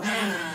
Wow.